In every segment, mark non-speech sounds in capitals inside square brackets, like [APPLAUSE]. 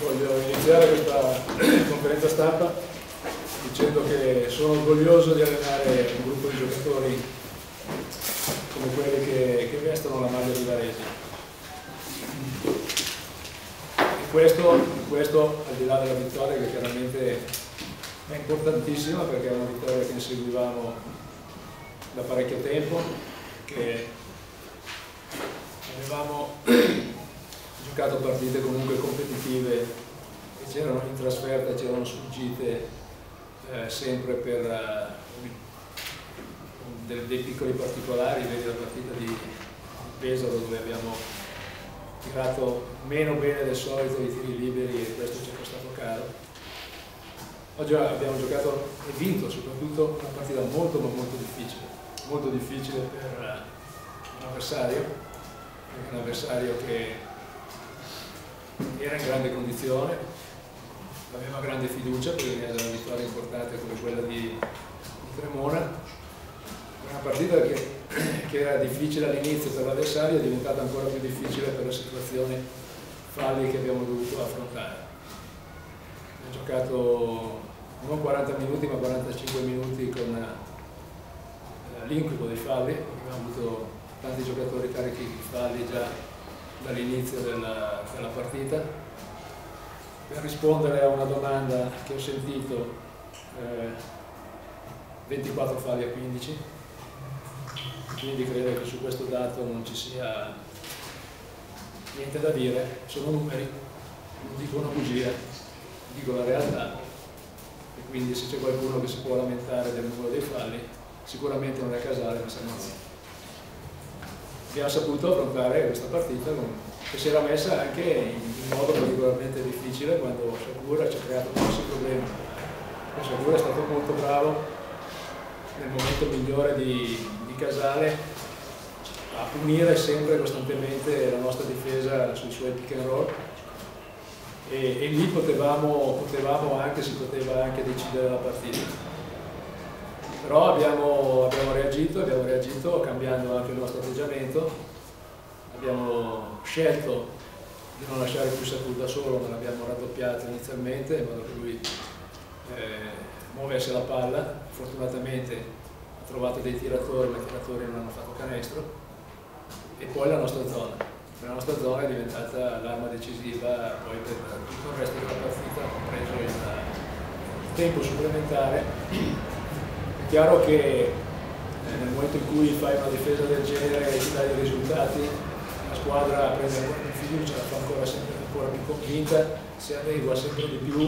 voglio iniziare questa [CLEARS THROAT] conferenza stampa dicendo che sono orgoglioso di allenare un gruppo di giocatori come quelli che, che vestono la maglia di Varese. E questo, questo al di là della vittoria che chiaramente è importantissima perché è una vittoria che inseguivamo da parecchio tempo, che avevamo [CLEARS THROAT] giocato partite comunque competitive e c'erano in trasferta, c'erano sfuggite eh, sempre per uh, dei, dei, piccoli particolari, vedi la partita di, Pesaro dove abbiamo tirato meno bene del solito i tiri liberi e questo ci è costato caro. Oggi abbiamo giocato e vinto soprattutto una partita molto ma molto difficile, molto difficile per uh, un avversario, un avversario che era in grande condizione, aveva grande fiducia perché veniva da una vittoria importante come quella di, Cremona. Una partita che, che era difficile all'inizio per l'avversario è diventata ancora più difficile per la situazione falli che abbiamo dovuto affrontare. Abbiamo giocato non 40 minuti ma 45 minuti con eh, l'incubo dei falli, abbiamo avuto tanti giocatori carichi di falli già dall'inizio della, della, partita. Per rispondere a una domanda che ho sentito, eh, 24 falli a 15, quindi credo che su questo dato non ci sia niente da dire, sono numeri, non dicono bugia, dico la realtà. E quindi se c'è qualcuno che si può lamentare del numero dei falli, sicuramente non è casale, ma siamo noi abbiamo saputo affrontare questa partita che si era messa anche in, modo particolarmente difficile quando Sciacura ci ha creato grossi problemi. Sciacura è stato molto bravo nel momento migliore di, di Casale a punire sempre costantemente la nostra difesa sui suoi pick and roll e, e lì potevamo, potevamo anche, si poteva anche decidere la partita però abbiamo, abbiamo, reagito, abbiamo reagito cambiando anche il nostro atteggiamento, abbiamo scelto di non lasciare più Satur da solo, ma l'abbiamo raddoppiato inizialmente in modo che lui eh, muovesse la palla, fortunatamente ha trovato dei tiratori, ma i tiratori non hanno fatto canestro, e poi la nostra zona. La nostra zona è diventata l'arma decisiva poi per tutto il resto della partita, compreso il tempo supplementare chiaro che eh, nel momento in cui fai una difesa del genere e ti dai dei risultati, la squadra prende ancora più fiducia, la fa ancora, sempre, ancora più convinta, si adegua sempre di più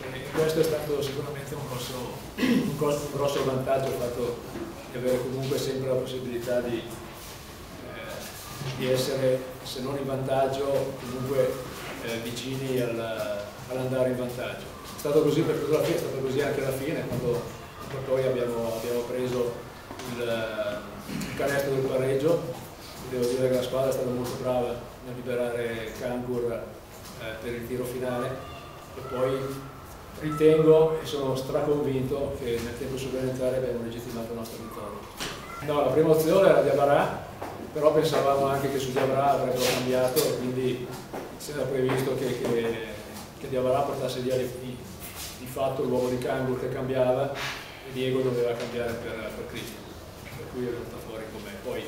e questo è stato sicuramente un grosso, un grosso, un grosso vantaggio il fatto di avere comunque sempre la possibilità di, eh, di essere, se non in vantaggio, comunque eh, vicini all'andare in vantaggio. È stato così per tutta la fine, è stato così anche alla fine, quando poi abbiamo, abbiamo preso il, il, canestro del pareggio. Devo dire che la squadra è stata molto brava nel liberare Kangur eh, per il tiro finale. E poi ritengo e sono straconvinto che nel tempo supplementare abbiamo legittimato la nostra vittoria. No, la prima opzione era Diavarà, però pensavamo anche che su Diavarà avrebbero cambiato, quindi si era previsto che, che, che Diavarà portasse via di, di fatto l'uomo di Kangur che cambiava Diego doveva cambiare per, per Cristo, per cui è venuta fuori com'è. Poi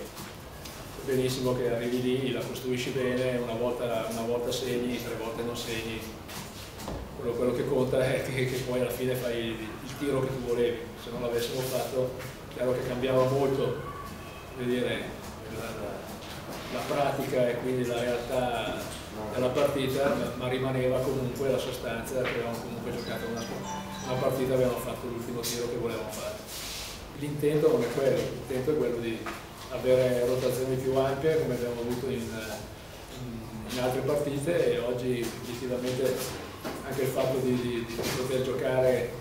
benissimo che arrivi lì, la costruisci bene, una volta, una volta segni, tre volte non segni, quello, quello che conta è che, che, poi alla fine fai il, il, tiro che tu volevi, se non l'avessimo fatto, chiaro che cambiava molto dire, la, la, la pratica e quindi la realtà della partita, ma rimaneva comunque la sostanza che avevamo comunque giocato una, una partita, abbiamo fatto l'ultimo tiro che volevamo fare. L'intento non è quello, l'intento è quello di avere rotazioni più ampie come abbiamo avuto in, in, altre partite e oggi obiettivamente anche il fatto di, di, di, poter giocare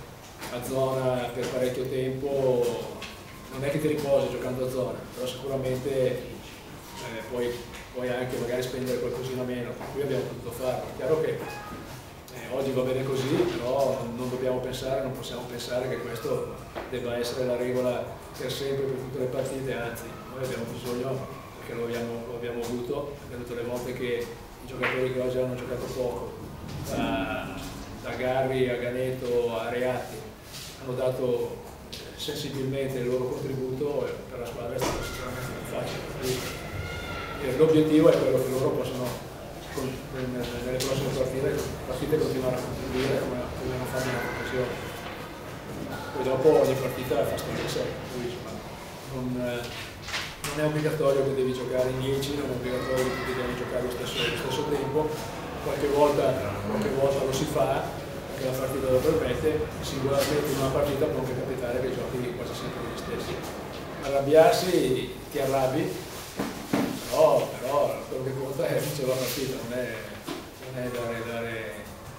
a zona per parecchio tempo non è che ti riposi giocando a zona, però sicuramente eh, puoi puoi anche magari spendere qualcosina meno, per cui abbiamo potuto farlo. È chiaro che eh, oggi va bene così, però non dobbiamo pensare, non possiamo pensare che questo debba essere la regola per sempre, per tutte le partite, anzi noi abbiamo bisogno, perché lo abbiamo, lo abbiamo avuto, tutte le volte che i giocatori che oggi hanno giocato poco, da Garri, a Ganeto, a Reati hanno dato sensibilmente il loro contributo per la squadra è stato sicuramente più facile. L'obiettivo è quello che loro possono nelle prossime partite, partite continuare a contribuire come, come hanno fatto in occasione. Poi dopo ogni partita fa storia sé, non, non, è obbligatorio che devi giocare in 10, non è obbligatorio che devi giocare lo stesso, lo stesso tempo, qualche volta, qualche volta lo si fa, perché la partita lo permette, singolarmente in una partita può anche capitare che giochi quasi sempre gli stessi. Arrabbiarsi, ti arrabbi, però, però quello che conta è vincere la partita, non è, non è dare, dare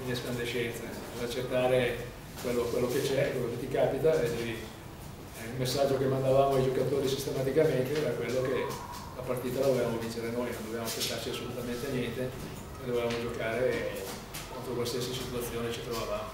in escandescenze, bisogna accettare quello, quello che c'è, quello che ti capita e devi, il messaggio che mandavamo ai giocatori sistematicamente era quello che la partita la dovevamo vincere noi, non dovevamo aspettarci assolutamente niente, noi dovevamo giocare contro qualsiasi situazione ci trovavamo.